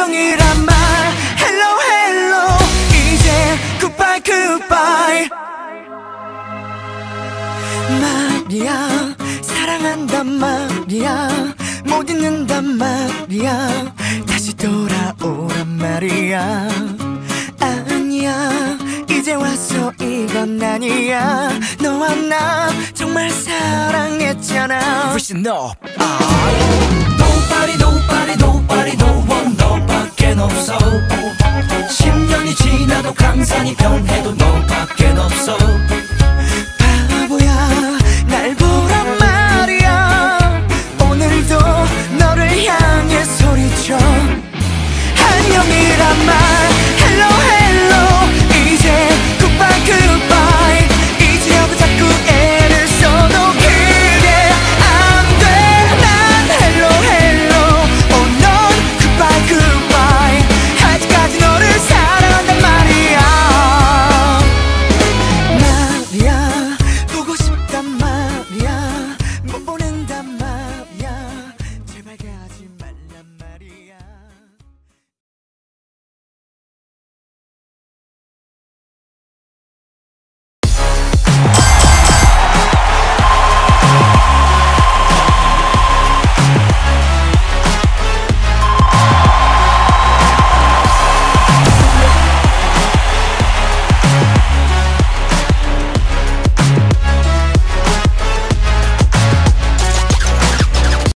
안녕이란 말. Hello Hello 이제 goodbye goodbye 말이야 사랑한단 말이야 못 잊는단 말이야. 다시 돌아오란 말이야. 아니야 이제 와서 이건 아니야. 너와 나 정말 사랑했잖아. Wish no Nobody nobody 강산이 변해도